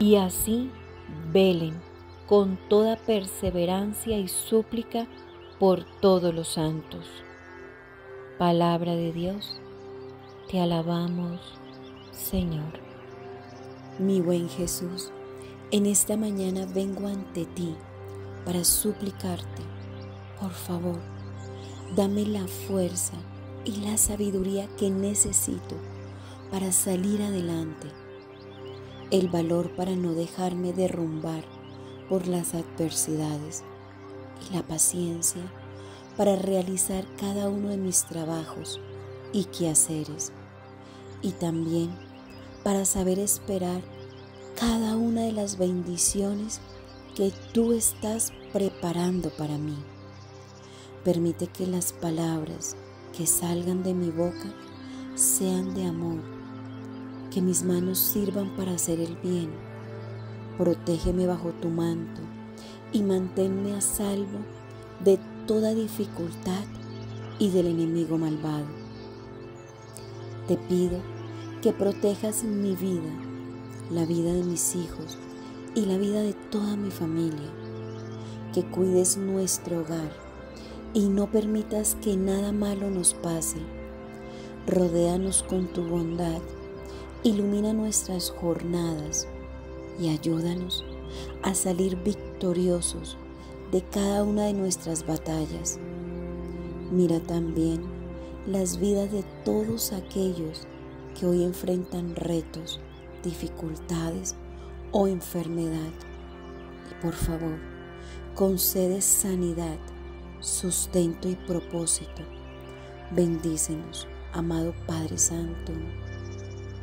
Y así velen con toda perseverancia y súplica por todos los santos. Palabra de Dios, te alabamos, Señor. Mi buen Jesús, en esta mañana vengo ante ti para suplicarte, por favor, dame la fuerza y la sabiduría que necesito para salir adelante, el valor para no dejarme derrumbar por las adversidades y la paciencia para realizar cada uno de mis trabajos y quehaceres, y también para saber esperar cada una de las bendiciones que tú estás preparando para mí. Permite que las palabras que salgan de mi boca sean de amor, que mis manos sirvan para hacer el bien. Protégeme bajo tu manto y manténme a salvo de toda dificultad y del enemigo malvado. Te pido que protejas mi vida la vida de mis hijos y la vida de toda mi familia. Que cuides nuestro hogar y no permitas que nada malo nos pase. Rodéanos con tu bondad, ilumina nuestras jornadas y ayúdanos a salir victoriosos de cada una de nuestras batallas. Mira también las vidas de todos aquellos que hoy enfrentan retos dificultades o enfermedad. Y por favor, concede sanidad, sustento y propósito. Bendícenos, amado Padre Santo.